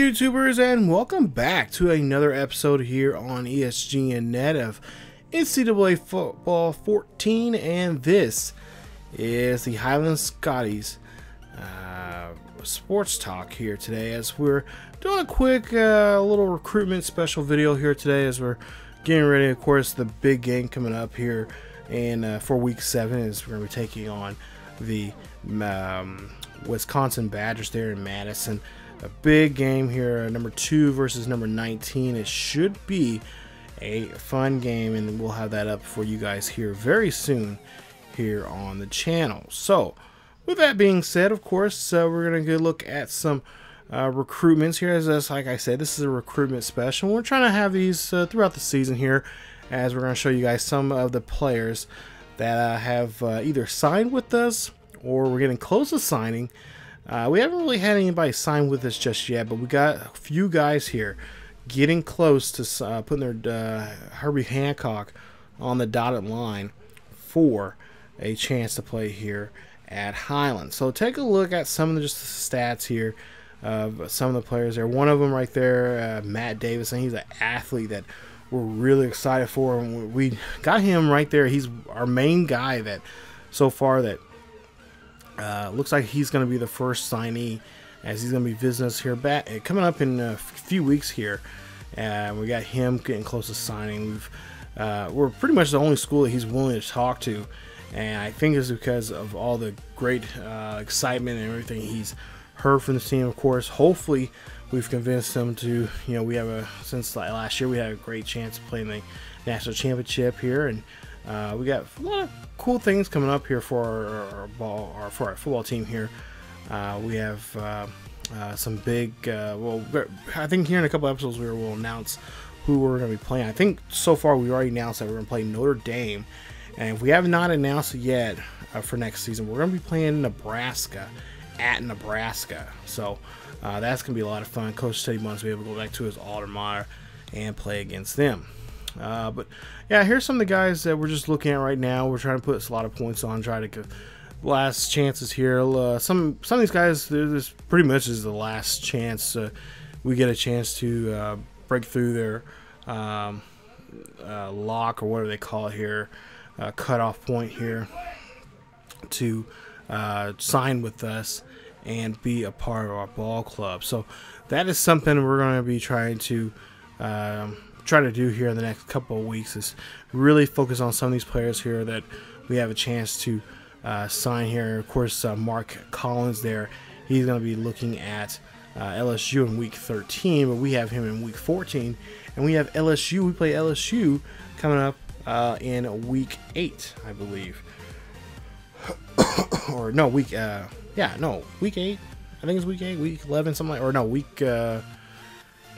YouTubers and welcome back to another episode here on ESGNet of NCAA Football 14 and this is the Highland Scotties uh, sports talk here today as we're doing a quick uh, little recruitment special video here today as we're getting ready. Of course the big game coming up here and uh, for week 7 is we're going to be taking on the um, Wisconsin Badgers there in Madison a big game here number two versus number 19 it should be a fun game and we'll have that up for you guys here very soon here on the channel. So with that being said of course uh, we're gonna go look at some uh, recruitments here. As, as like I said this is a recruitment special. We're trying to have these uh, throughout the season here as we're going to show you guys some of the players that uh, have uh, either signed with us or we're getting close to signing uh, we haven't really had anybody sign with us just yet, but we got a few guys here getting close to uh, putting their uh, Herbie Hancock on the dotted line for a chance to play here at Highland. So take a look at some of the just the stats here of some of the players there. One of them right there, uh, Matt Davison. He's an athlete that we're really excited for, and we got him right there. He's our main guy that so far that uh, looks like he's going to be the first signee as he's going to be visiting us here back uh, coming up in a few weeks here. And we got him getting close to signing. We've uh, we're pretty much the only school that he's willing to talk to, and I think it's because of all the great uh, excitement and everything he's heard from the team. Of course, hopefully we've convinced him to. You know, we have a since last year we had a great chance of playing the national championship here, and uh, we got a lot of cool things coming up here for our, ball or for our football team here. Uh, we have uh, uh some big. Uh, well, I think here in a couple episodes we will announce who we're going to be playing. I think so far we already announced that we're going to play Notre Dame, and if we have not announced yet uh, for next season, we're going to be playing Nebraska at Nebraska. So that's going to be a lot of fun. Coach Teddy wants to be able to go back to his alma mater and play against them. Uh, but yeah, here's some of the guys that we're just looking at right now. We're trying to put a lot of points on, try to get last chances here. Uh, some some of these guys, this pretty much is the last chance uh, we get a chance to uh, break through their um, uh, lock or whatever they call it here, uh, cutoff point here to sign with us and be a part of our ball club. So that is something we're going to be trying to. Um, try to do here in the next couple of weeks is really focus on some of these players here that we have a chance to uh, sign here. Of course, uh, Mark Collins there, he's going to be looking at uh, LSU in week 13, but we have him in week 14, and we have LSU. We play LSU coming up uh, in week 8, I believe. or no, week, uh, yeah, no, week 8. I think it's week 8, week 11, something like, or no, week, uh,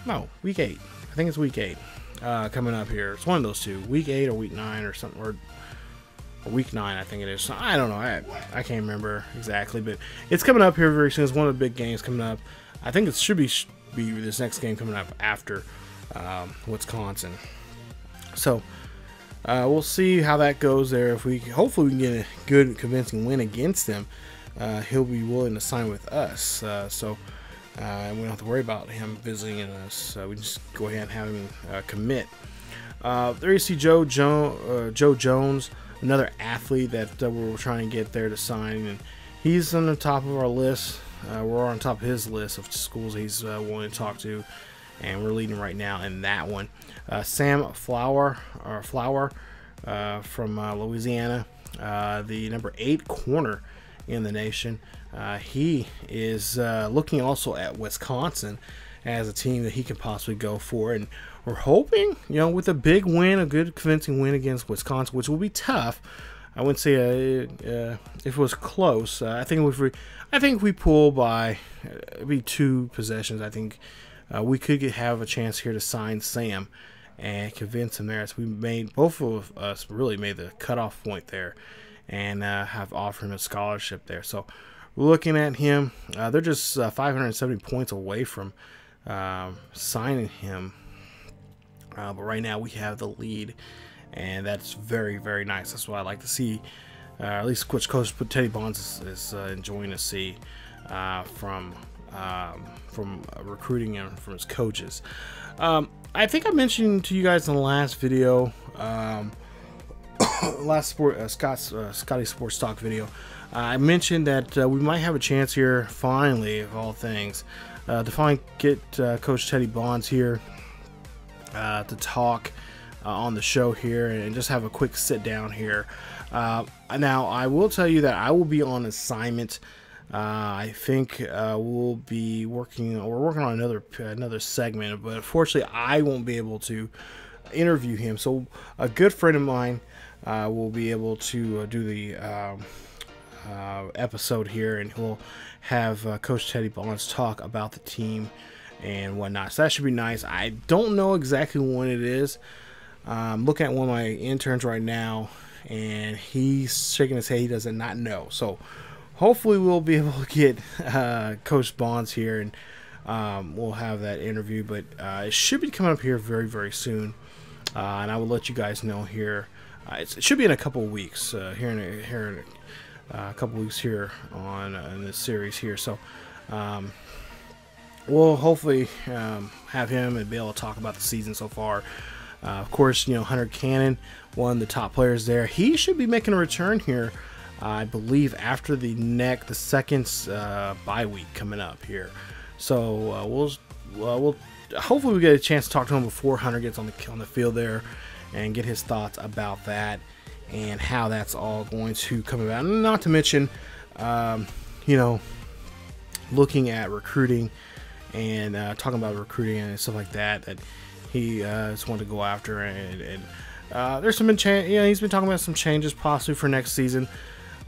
no, week 8. I think it's week 8 uh, coming up here. It's one of those two, week eight or week nine or something, or, or week nine, I think it is. So, I don't know. I, I can't remember exactly, but it's coming up here very soon. It's one of the big games coming up. I think it should be be this next game coming up after um, Wisconsin. So uh, we'll see how that goes there. If we hopefully we can get a good convincing win against them, uh, he'll be willing to sign with us. Uh, so uh, and we don't have to worry about him visiting us. Uh, we just go ahead and have him uh, commit. Uh, there you see Joe jo- uh, Joe Jones, another athlete that uh, we're trying to get there to sign, and he's on the top of our list. We're on top of his list of schools he's wanting to talk to, and we're leading right now in that one. Sam Flower or Flower from Louisiana, the number eight corner in the nation. He is looking also at Wisconsin as a team that he could possibly go for. And we're hoping, you know, with a big win, a good convincing win against Wisconsin, which will be tough. I wouldn't say uh, uh, if it was close. Uh, I think if we, I think if we pull by, uh, be two possessions. I think uh, we could get, have a chance here to sign Sam and convince him there. So we made both of us really made the cutoff point there, and uh, have offered him a scholarship there. So looking at him, they're just 570 points away from um, signing him. Uh, but right now we have the lead, and that's very, very nice. That's what I like to see. Uh, at least Coach Coach Teddy Bonds is, is uh, enjoying to see uh, from um, from recruiting and from his coaches. Um, I think I mentioned to you guys in the last video, um, last sport uh, Scott's uh, Scotty Sports Talk video. I mentioned that we might have a chance here, finally, of all things, uh, to finally get uh, Coach Teddy Bonds here uh, to talk uh, on the show here and just have a quick sit down here. Uh, now, I will tell you that I will be on assignment. Uh, I think we'll be working. We're working on another another segment, but unfortunately, I won't be able to interview him. So, a good friend of mine will be able to do the um, episode here, and we'll have uh, Coach Teddy Bonds talk about the team and whatnot. So that should be nice. I don't know exactly when it is. I'm looking at one of my interns right now, and he's shaking his head. He does not know. So hopefully we'll be able to get uh, Coach Bonds here, and um, we'll have that interview. But uh, it should be coming up here very, very soon, uh, and I will let you guys know here. Uh, it should be in a couple weeks. Uh, here in a, here in a, uh, a couple weeks here on uh, in this series here. So um, we'll hopefully um, have him and be able to talk about the season so far. Uh, of course, you know Hunter Cannon, one of the top players there. He should be making a return here, I believe, after the neck, the second uh, bye week coming up here. So uh, we'll we'll hopefully we get a chance to talk to him before Hunter gets on the on the field there, and get his thoughts about that and how that's all going to come about. Not to mention, um, you know, looking at recruiting and uh, talking about recruiting and stuff like that that he uh, just wanted to go after and, and uh, there's some been cha- know he's been talking about some changes possibly for next season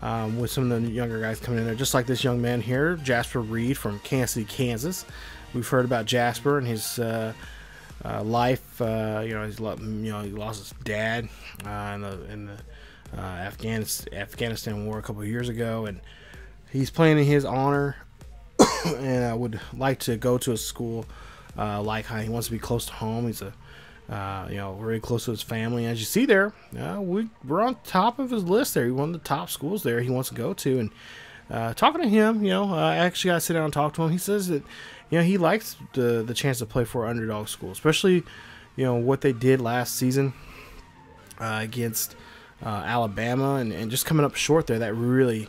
um, with some of the younger guys coming in there just like this young man here Jasper Reed from Kansas City Kansas we've heard about Jasper and his uh, uh, life uh, you know he's you know he lost his dad in the in the uh, Afghanistan, Afghanistan war a couple years ago, and he's playing in his honor. and I would like to go to a school uh, like how he wants to be close to home. He's a uh, you know, very close to his family. As you see there, uh, we, we're on top of his list there. He's one of the top schools there he wants to go to. And uh, talking to him, you know, I actually got to sit down and talk to him. He says that, you know, he likes the, the chance to play for underdog school, especially, you know, what they did last season uh, against Alabama, and, and, just coming up short there, that really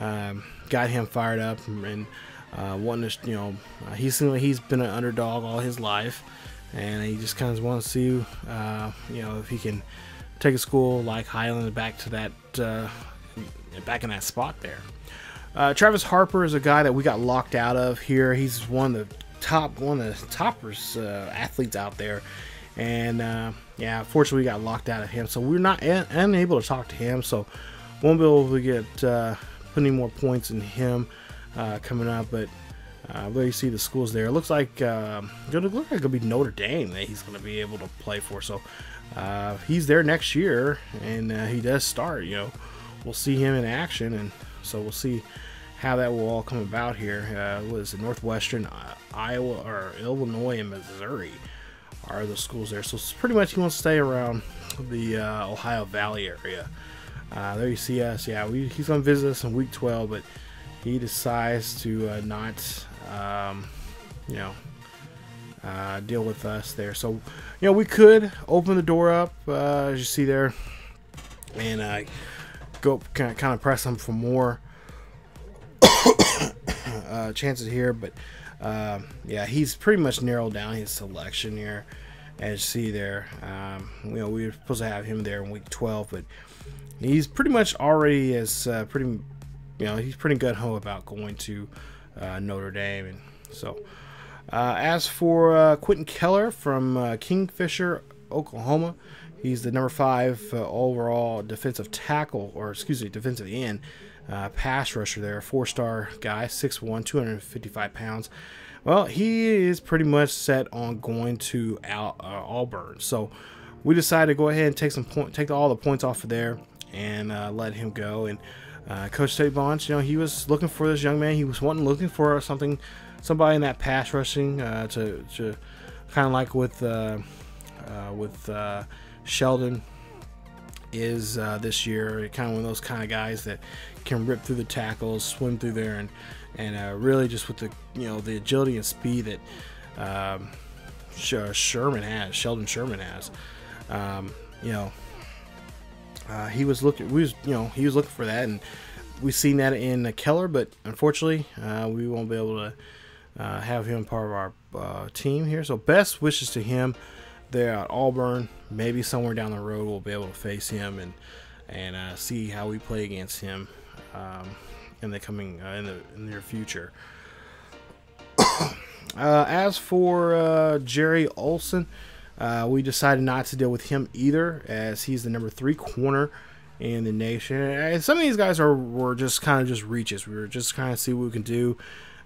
um, got him fired up and uh, wanting to, you know, uh, he's he's been an underdog all his life, and he just kind of wants to see, uh, you know, if he can take a school like Highland back to that, uh, back in that spot there. Uh, Travis Harper is a guy that we got locked out of here. He's one of the top, one of the toppers uh, athletes out there and uh, yeah, fortunately we got locked out of him, so we're not unable to talk to him. So won't be able to get uh, any more points in him uh, coming up. But uh, there you see the schools there. It looks like uh, gonna look like it'll be Notre Dame that he's gonna be able to play for. So uh, he's there next year, and uh, he does start. You know, we'll see him in action, and so we'll see how that will all come about here. Uh, was Northwestern, Iowa, or Illinois, and Missouri? Are the schools there. So pretty much he wants to stay around the uh, Ohio Valley area. Uh, there you see us. Yeah, we, he's going to visit us in week 12, but he decides to uh, not, um, you know, uh, deal with us there. So, you know, we could open the door up, uh, as you see there, and uh, go kind of, press them for more uh, chances here. But uh, yeah, he's pretty much narrowed down his selection here, as you see there. Um, you know, we were supposed to have him there in week 12, but he's pretty much already as uh, pretty, you know, he's pretty good ho about going to uh, Notre Dame, and so. Uh, as for uh, Quentin Keller from uh, Kingfisher, Oklahoma, he's the number five uh, overall defensive tackle, or excuse me, defensive end, uh, pass rusher there, four star guy, 6'1, 255 pounds. Well, he is pretty much set on going to Al- uh, Auburn. So we decided to go ahead and take some point, take all the points off of there and let him go. And Coach Teddy Bonds, you know, he was looking for this young man. He was wanting, looking for something somebody in that pass rushing uh, to, to kind of like with uh, uh, with uh, Sheldon is uh, this year. Kind of one of those kind of guys that can rip through the tackles, swim through there, and and uh, really just with the you know the agility and speed that um, Sherman has, Sheldon Sherman has. Um, you know, he was looking. We was you know he was looking for that and we've seen that in Keller, but unfortunately, uh, we won't be able to uh, have him part of our uh, team here. So best wishes to him there at Auburn. Maybe somewhere down the road we'll be able to face him and and uh, see how we play against him um, in the coming uh, in the, in near future. Uh, as for uh, Jerry Olson, we decided not to deal with him either, as he's the number three corner in the nation. And some of these guys are were just kind of just reaches. We were just kind of see what we can do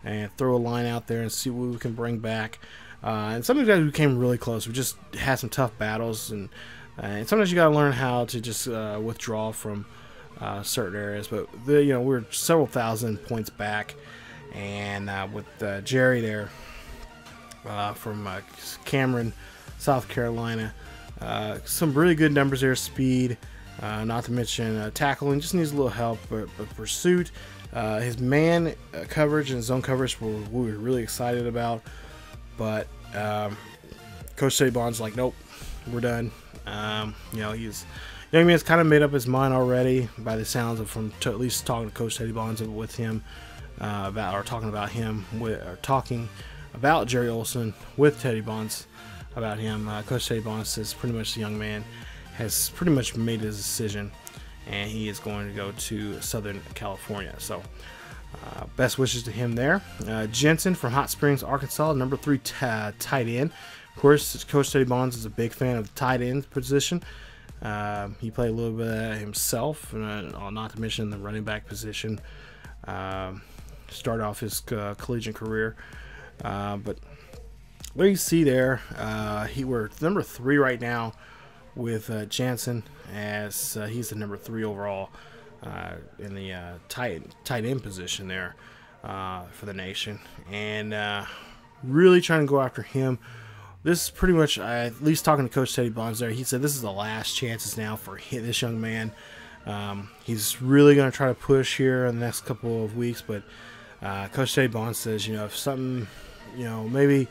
and throw a line out there and see what we can bring back. Uh, and some of these guys we came really close. We just had some tough battles, and uh, and sometimes you got to learn how to just uh, withdraw from uh, certain areas. But the, you know we're several thousand points back, and uh, with uh, Jerry there from Cameron, South Carolina, some really good numbers there. Speed, not to mention tackling, just needs a little help, but, but pursuit. His man coverage and zone coverage were, we were really excited about, but um, Coach Teddy Bonds like, nope, we're done. Um, you know, he's young man's kind of made up his mind already by the sounds of from at least talking to Coach Teddy Bonds with him uh, about or talking about him with or talking about Jerry Olson with Teddy Bonds about him. Uh, Coach Teddy Bonds says pretty much the young man has pretty much made his decision and he is going to go to Southern California. So, uh, best wishes to him there. Uh, Jensen from Hot Springs, Arkansas, number three uh, tight end. Of course, Coach Teddy Bonds is a big fan of the tight end position. Uh, he played a little bit of that himself, uh, not to mention the running back position. Um, started off his uh, collegiate career, but what you see there, he we're number three right now with uh, Jansen as uh, he's the number three overall uh, in the uh, tight tight end position there uh, for the nation, and uh, really trying to go after him. This is pretty much, at least talking to Coach Teddy Bonds there, he said this is the last chances now for him, this young man. Um, he's really going to try to push here in the next couple of weeks, but Coach Teddy Bonds says, you know, if something, you know, maybe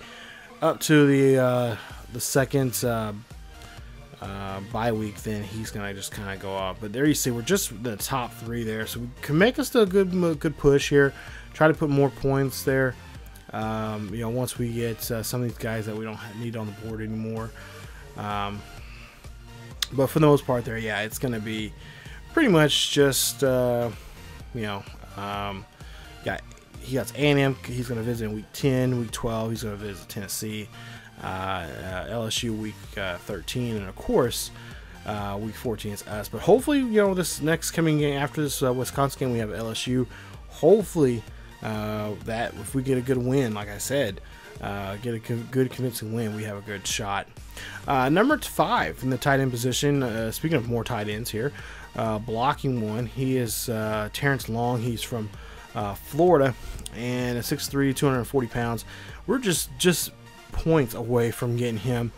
up to the the second uh, bye week, then he's gonna just kind of go off. But there you see, we're just the top three there, so we can make us a good good push here. Try to put more points there. Um, you know, once we get uh, some of these guys that we don't need on the board anymore. Um, but for the most part, there, yeah, it's gonna be pretty much just uh, you know, um, got he got A&M. He's gonna visit in week 10, week 12. He's gonna visit Tennessee LSU week uh, 13, and of course, uh, week 14 is us. But hopefully, you know, this next coming game after this Wisconsin game, we have LSU. Hopefully, that if we get a good win, like I said, uh, get a good convincing win, we have a good shot. Uh, number five in the tight end position. Uh, speaking of more tight ends here, blocking one. He is Terrence Long. He's from Florida and a 6'3", 240 pounds. We're just just points away from getting him.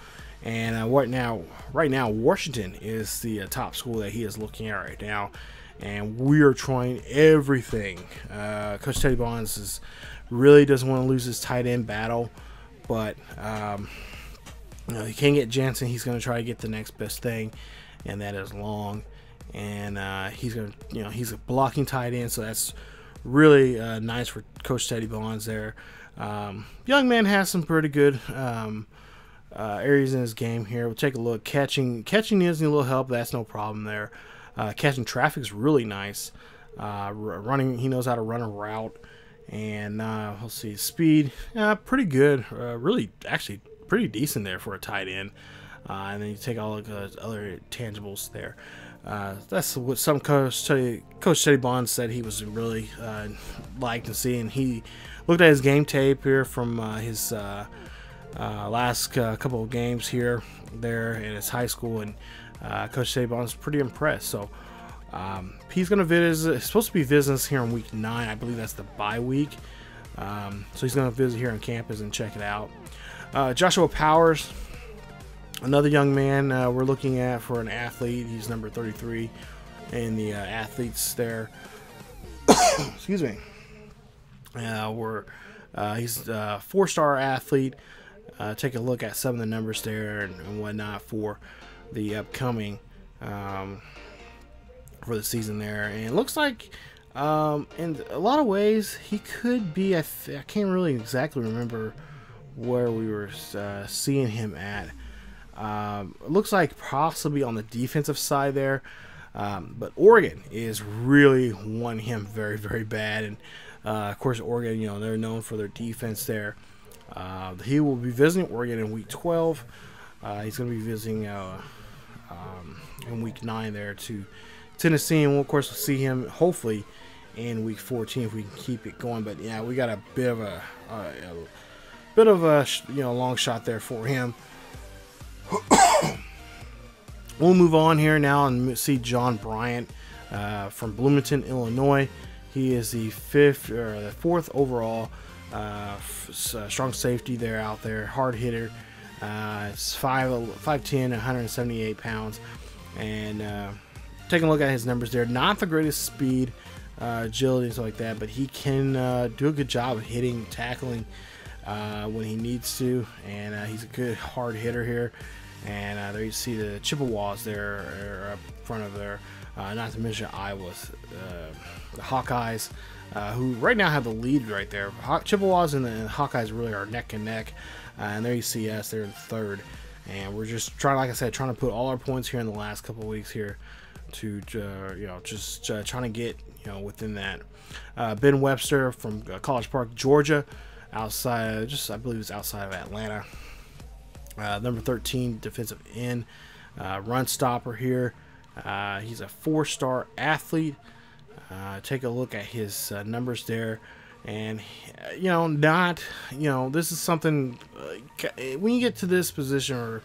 And uh, right now, right now, Washington is the uh, top school that he is looking at right now, and we are trying everything. Uh, Coach Teddy Bonds is really doesn't want to lose his tight end battle, but um, you know, he can't get Jensen. He's going to try to get the next best thing, and that is Long. And uh, he's going to, you know, he's a blocking tight end, so that's really uh, nice for Coach Teddy Bonds there. Um, young man has some pretty good um, uh, areas in his game here. We'll take a look. Catching, catching needs a little help. That's no problem there. Uh, catching traffic is really nice. Uh, running, he knows how to run a route. And uh, let's see, speed, pretty good. Uh, really, actually, pretty decent there for a tight end. Uh, and then you take all the other tangibles there. Uh, that's what some coach Teddy, Coach Teddy Bond said he was really liked to see, and he looked at his game tape here from uh, his uh, uh, last couple of games here there in his high school, and Coach Teddy Bond was pretty impressed. So um, he's going to visit. He's supposed to be visiting here in week nine. I believe that's the bye week. Um, so he's going to visit here on campus and check it out. Joshua Powers another young man uh, we're looking at for an athlete. He's number 33 in the uh, athletes there. Excuse me. Uh, we're uh, he's a four-star athlete. Uh, take a look at some of the numbers there and, and whatnot for the upcoming um, for the season there. And it looks like um, in a lot of ways he could be. I, I can't really exactly remember where we were uh, seeing him at. Um, looks like possibly on the defensive side there. Um, but Oregon is really wanting him very, very bad. And of course, Oregon, you know, they're known for their defense there. Uh, he will be visiting Oregon in week 12. Uh, he's going to be visiting uh, um, in week 9 there to Tennessee. And we'll, of course, we'll see him hopefully in week 14 if we can keep it going. But yeah, we got a bit of a, a, a bit of a you know long shot there for him. we'll move on here now and see John Bryant uh, from Bloomington, Illinois. He is the fifth or the fourth overall uh, uh, strong safety there out there, hard hitter. Uh, it's 5, 5'10, 178 pounds. And uh, taking a look at his numbers there, not the greatest speed, uh, agility, and stuff like that, but he can uh, do a good job of hitting, tackling uh, when he needs to. And uh, he's a good hard hitter here. And uh, there you see the Chippewas there up front of there. Uh, not to mention Iowa, uh, the Hawkeyes, uh, who right now have the lead right there. Chippewas and the Hawkeyes really are neck and neck. Uh, and there you see us, they're in third. And we're just trying, like I said, trying to put all our points here in the last couple weeks here to, uh, you know, just trying to get, you know, within that. ben Webster from College Park, Georgia, outside, just I believe it's outside of Atlanta. Uh, number 13, defensive end, uh, run stopper here. Uh, he's a four star athlete. Uh, take a look at his uh, numbers there. And, you know, not, you know, this is something uh, when you get to this position or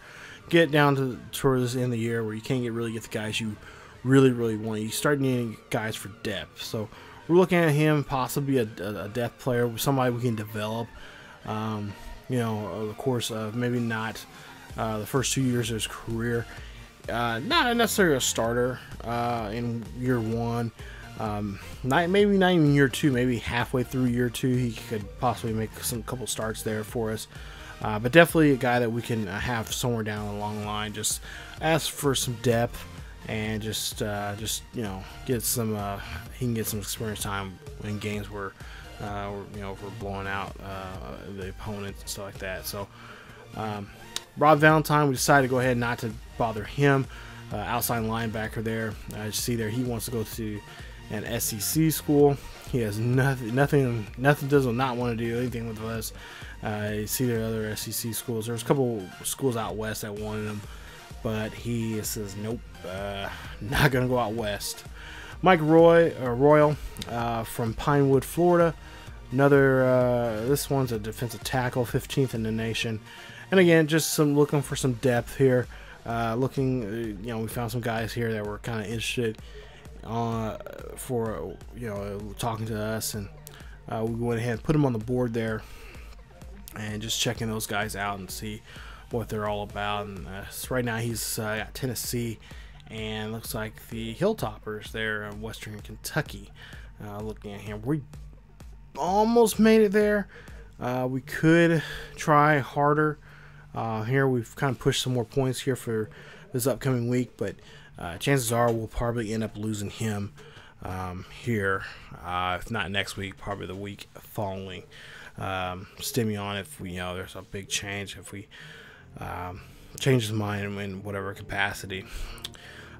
get down to towards the end of the year where you can't get really get the guys you really, really want, you start needing guys for depth. So we're looking at him possibly a, a depth player, somebody we can develop. Um, you know, the course of maybe not uh, the first two years of his career. Uh, not necessarily a starter uh, in year one. Um, not maybe not even year two. Maybe halfway through year two, he could possibly make some couple starts there for us. Uh, but definitely a guy that we can uh, have somewhere down the long line. Just ask for some depth and just uh, just you know get some. he can get some experience time in games where uh, you know, if we're blowing out uh, the opponents and stuff like that. So, um, Rob Valentine, we decided to go ahead not to bother him. Uh, outside linebacker there. I see there he wants to go to an SEC school. He has nothing, nothing, nothing. Does not want to do anything with us. Uh, you see there other SEC schools. There's a couple schools out west that wanted him, but he says nope, uh, not gonna go out west. Mike Roy uh, Royal uh, from Pinewood, Florida. Another, uh, this one's a defensive tackle, 15th in the nation. And again, just some looking for some depth here. Uh, looking, uh, you know, we found some guys here that were kind of interested uh, for, you know, talking to us, and uh, we went ahead and put them on the board there, and just checking those guys out and see what they're all about. And uh, so right now he's uh, got Tennessee, and looks like the Hilltoppers there in Western Kentucky. looking at him, we almost made it there. We could try harder. Uh, here we've kind of pushed some more points here for this upcoming week, but uh, chances are we'll probably end up losing him um, here. Uh, if not next week, probably the week following. Um, on if we you know there's a big change if we um, change his mind in whatever capacity.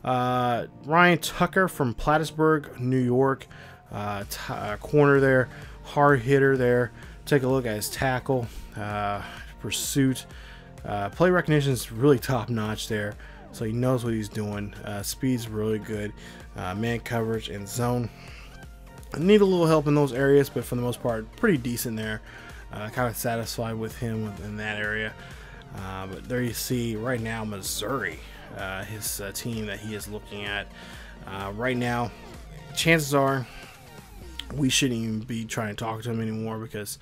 Uh, Ryan Tucker from Plattsburgh, New York, uh, uh, corner there, hard hitter there. Take a look at his tackle, uh, pursuit, uh, play recognition is really top notch there, so he knows what he's doing. Uh, speed's really good, uh, man coverage and zone. Need a little help in those areas, but for the most part, pretty decent there. kind of satisfied with him in that area. but there you see right now Missouri uh, his uh, team that he is looking at. Uh, right now, chances are we shouldn't even be trying to talk to him anymore because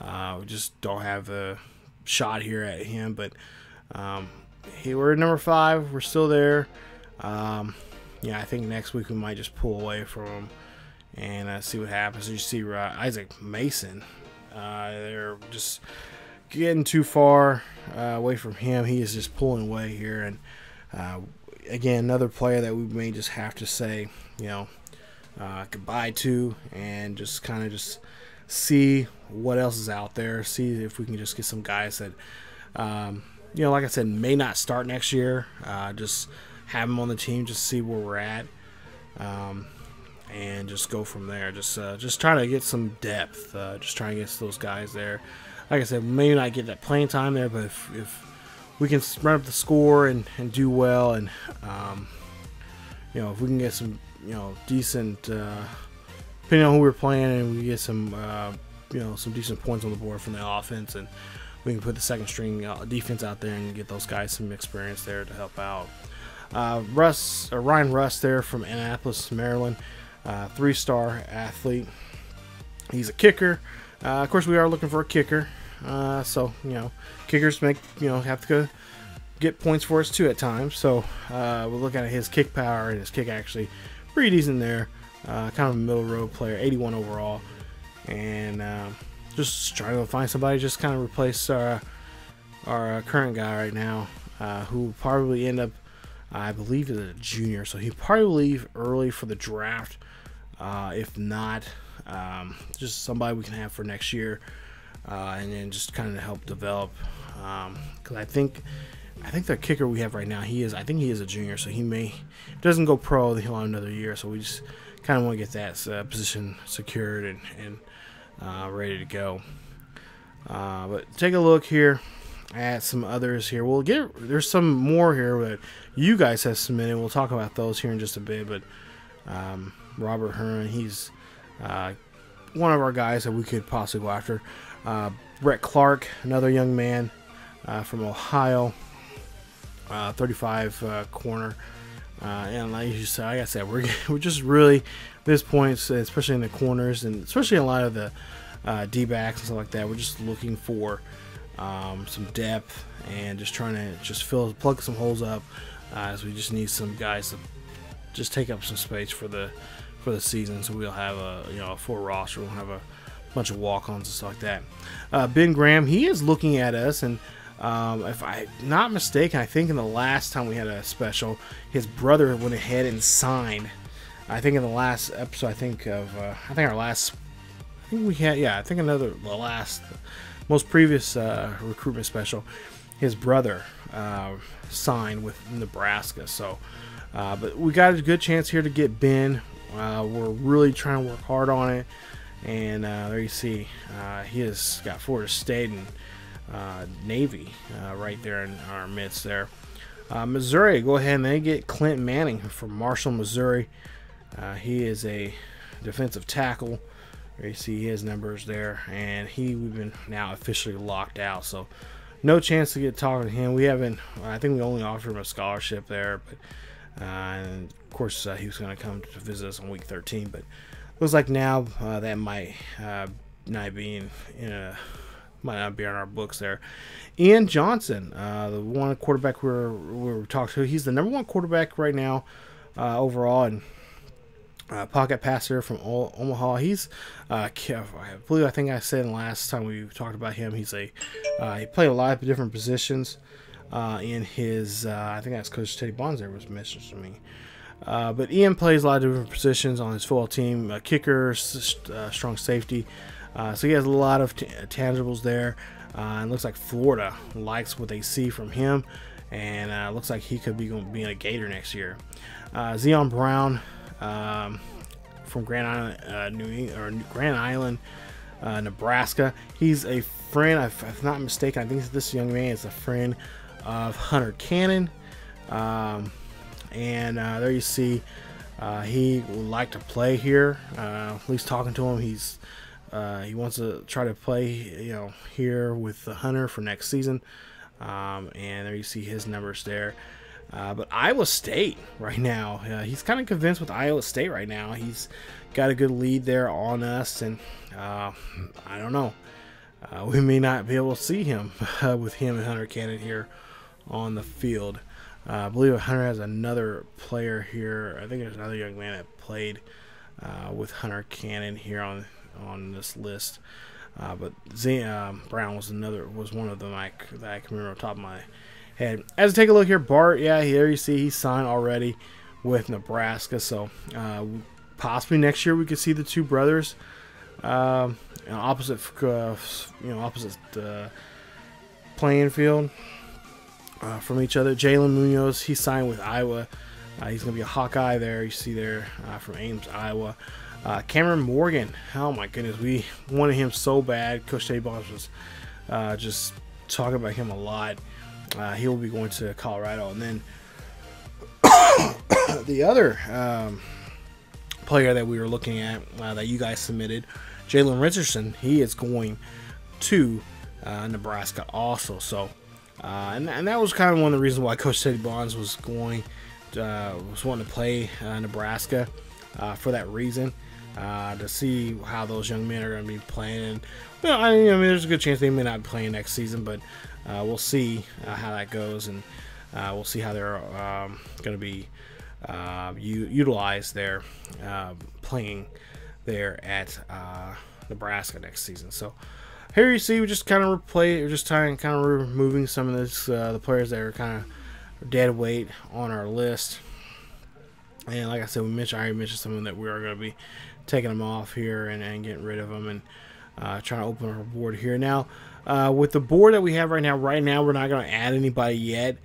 uh, we just don't have a shot here at him. But um, he, we're at number five. We're still there. Um, yeah, I think next week we might just pull away from him and uh, see what happens. You see uh, Isaac Mason. they're just getting too far away from him. He is just pulling away here, and uh, again, another player that we may just have to say, you know, uh, goodbye to, and just kind of just see what else is out there. See if we can just get some guys that, um, you know, like I said, may not start next year. Uh, just have them on the team, just see where we're at, um, and just go from there. Just uh, just trying to get some depth. Uh, just trying to get those guys there. Like I said, maybe not get that playing time there, but if, if we can run up the score and, and do well. And, um, you know, if we can get some, you know, decent, uh, depending on who we're playing, and we get some, uh, you know, some decent points on the board from the offense, and we can put the second string uh, defense out there and get those guys some experience there to help out. Uh, Russ, or Ryan Russ there from Annapolis, Maryland, uh, three star athlete. He's a kicker. Uh, of course, we are looking for a kicker. Uh, so you know, kickers make you know have to get points for us too at times. So uh, we'll look at his kick power and his kick actually pretty decent there. Uh, kind of a middle road player, 81 overall, and uh, just trying to find somebody just kind of replace our our uh, current guy right now, uh, who probably end up, I believe, is a junior. So he probably leave early for the draft. if not, um, just somebody we can have for next year uh, and then just kind of help develop. Because um, I think I think the kicker we have right now, he is I think he is a junior, so he may doesn't go pro, he'll have another year. So we just kind of want to get that uh, position secured and, and uh, ready to go. Uh, but take a look here at some others here. We'll get there's some more here that you guys have submitted. We'll talk about those here in just a bit. But um, Robert Hearn, he's uh, one of our guys that we could possibly go after. Uh, Brett Clark, another young man uh, from Ohio, uh, 35 uh, corner. Uh, and like you said, like I said, we're we're just really this point, especially in the corners and especially a lot of the uh, D backs and stuff like that. We're just looking for um, some depth and just trying to just fill plug some holes up as we just need some guys to just take up some space for the for the season. So we'll have a you know a full roster. We'll have a bunch of walk-ons and stuff like that. Uh, ben Graham, he is looking at us, and um, if I'm not mistaken, I think in the last time we had a special, his brother went ahead and signed. I think in the last episode, I think of, uh, I think our last, I think we had, yeah, I think another, the last, most previous uh, recruitment special, his brother uh, signed with Nebraska. So, uh, but we got a good chance here to get Ben. Uh, we're really trying to work hard on it. And uh, there you see, he has got Florida State and Navy uh, right there in our midst there. Uh, Missouri, go ahead and they get Clint Manning from Marshall, Missouri. Uh, he is a defensive tackle. You see his numbers there, and he we've been now officially locked out. So no chance to get talking to him. We haven't. I think we only offered him a scholarship there, but and of course he was going to come to visit us on week 13, but looks like now uh, that might uh, not be in, in, a might not be on our books there. Ian Johnson, uh, the one quarterback we're we're talking to, he's the number one quarterback right now uh, overall, and uh, pocket passer from o- Omaha. He's, uh, I believe, I think I said last time we talked about him. He's a, uh, he played a lot of different positions uh, in his. I think that's Coach Teddy Bonds there was mentioned to me. But Ian plays a lot of different positions on his football team: kicker, strong safety. Uh, so he has a lot of tangibles there. and looks like Florida likes what they see from him, and looks like he could be going being a Gator next year. Zion Brown um, from Grand Island, New England, or Grand Island, Nebraska. He's a friend. If, if not mistaken, I think this young man is a friend of Hunter Cannon. Um, and uh, there you see uh, he would like to play here. Uh, at least talking to him, he's uh, he wants to try to play, you know, here with the Hunter for next season. Um, and there you see his numbers there. Uh, but Iowa State right now, uh, he's kind of convinced with Iowa State right now. He's got a good lead there on us, and I don't know. we may not be able to see him with him and Hunter Cannon here on the field. Uh, I believe Hunter has another player here. I think there's another young man that played uh, with Hunter Cannon here on on this list. Uh, but Z um, Brown was another was one of them I, that I can remember on top of my head. As I take a look here, Bart, yeah, here you see he's signed already with Nebraska. So uh, possibly next year we could see the two brothers um, opposite, uh, you know, opposite uh, playing field uh, from each other. Jalen Munoz, he signed with Iowa. Uh, he's going to be a Hawkeye there. You see there uh, from Ames, Iowa. Uh, Cameron Morgan, oh my goodness, we wanted him so bad. Coach Teddy Bonds was uh, just talking about him a lot. Uh, he will be going to Colorado. And then the other um, player that we were looking at that you guys submitted, Jalen Richardson, he is going to Nebraska also. So uh, and, and that was kind of one of the reasons why Coach Teddy Bonds was going, uh, was wanting to play uh, Nebraska uh, for that reason, uh, to see how those young men are going to be playing. Well, I, mean, there's a good chance they may not be playing next season, but uh, we'll see how that goes, and we'll see how they're um, going to be u- utilized there, playing there at Nebraska next season. So. Here you see we just kind of replay, just trying kind of removing some of this uh, the players that are kind of dead weight on our list. And like I said, we mentioned I already mentioned some of them that we are going to be taking them off here and, and getting rid of them and uh, trying to open our board here. Now, uh, with the board that we have right now, right now we're not going to add anybody yet.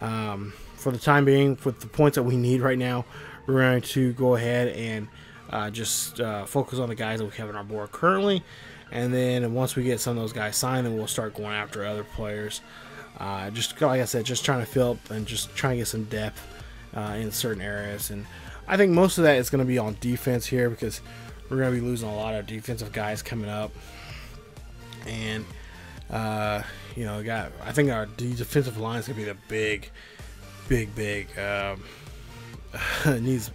Um, for the time being, with the points that we need right now, we're going to go ahead and uh, just uh, focus on the guys that we have on our board currently. And then once we get some of those guys signed, then we'll start going after other players. Uh, just like I said, just trying to fill up and just trying to get some depth uh, in certain areas. And I think most of that is going to be on defense here because we're going to be losing a lot of defensive guys coming up. And uh, you know, got I think our defensive line is going to be the big, big, big um, needs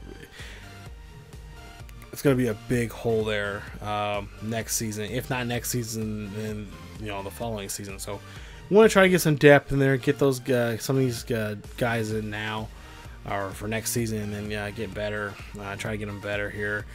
it's going to be a big hole there um, next season. If not next season, then you know the following season. So want to try to get some depth in there, get those uh, some of these uh, guys in now, or for next season, and then yeah, get better. Uh, try to get them better here,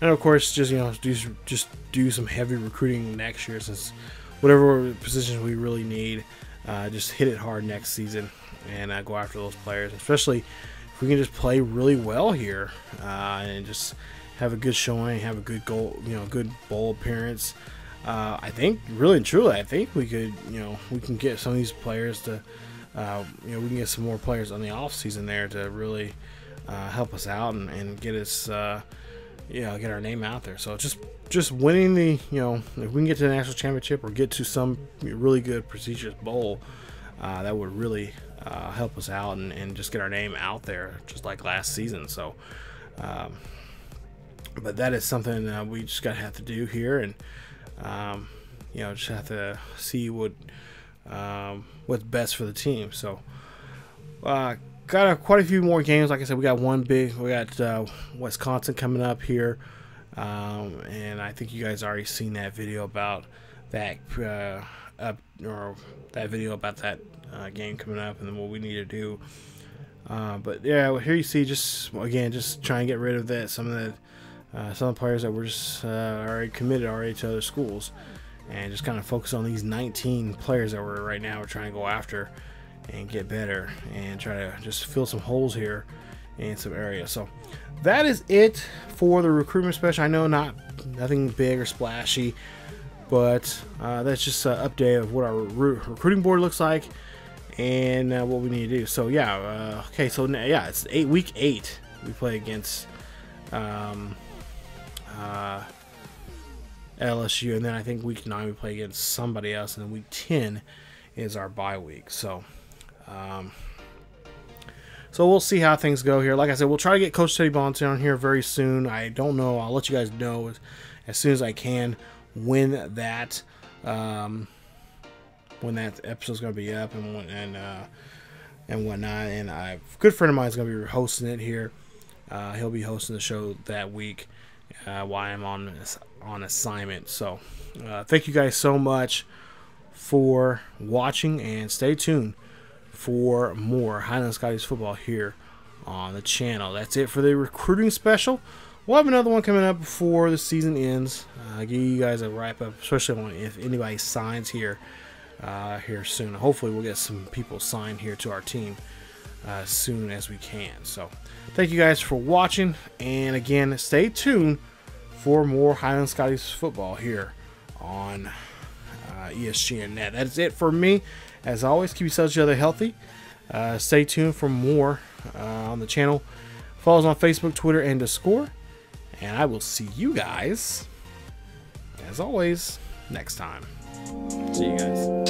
and of course, just you know, do just do some heavy recruiting next year since whatever positions we really need, uh, just hit it hard next season and uh, go after those players, especially if we can just play really well here uh, and just have a good showing, have a good goal, you know, good bowl appearance. Uh, I think, really and truly, I think we could, you know, we can get some of these players to, uh, you know, we can get some more players on the off season there to really uh, help us out and, and get us, uh, you know, get our name out there. So just just winning the, you know, if we can get to the national championship or get to some really good prestigious bowl, uh, that would really uh, help us out and, and just get our name out there, just like last season. So. Um, but that is something uh, we just gotta have to do here, and um, you know, just have to see what um, what's best for the team. So, uh, got a, quite a few more games. Like I said, we got one big. We got uh, Wisconsin coming up here, um, and I think you guys already seen that video about that uh, up or that video about that uh, game coming up and what we need to do. Uh, but yeah, here you see just again, just try and get rid of that some of the uh, some players that were just uh, already committed already to other schools, and just kind of focus on these 19 players that we're right now we're trying to go after and get better and try to just fill some holes here in some areas. So that is it for the recruitment special. I know not nothing big or splashy, but uh, that's just an update of what our re recruiting board looks like and uh, what we need to do. So yeah, uh, okay. So yeah, it's eight week eight. We play against um, uh, LSU, and then I think week nine we play against somebody else, and then week ten is our bye week. So. Um, so we'll see how things go here. Like I said, we'll try to get Coach Teddy Bonds on here very soon. I don't know. I'll let you guys know as, as soon as I can when that um, when that episode's gonna be up and and uh, and whatnot. And I, a good friend of mine is gonna be hosting it here. Uh, he'll be hosting the show that week uh, I'm on on assignment. So uh, thank you guys so much for watching and stay tuned for more Highland Scotties football here on the channel. That's it for the recruiting special. We'll have another one coming up before the season ends. Uh, give you guys a wrap up, especially if anybody signs here uh, here soon. Hopefully, we'll get some people signed here to our team as soon as we can. So, thank you guys for watching, and again, stay tuned for more Highland Scotties football here on uh, ESGNet. That's it for me. As always, keep yourselves other healthy. Uh, stay tuned for more uh, on the channel. Follow us on Facebook, Twitter, and Discord. And I will see you guys, as always, next time. See you guys.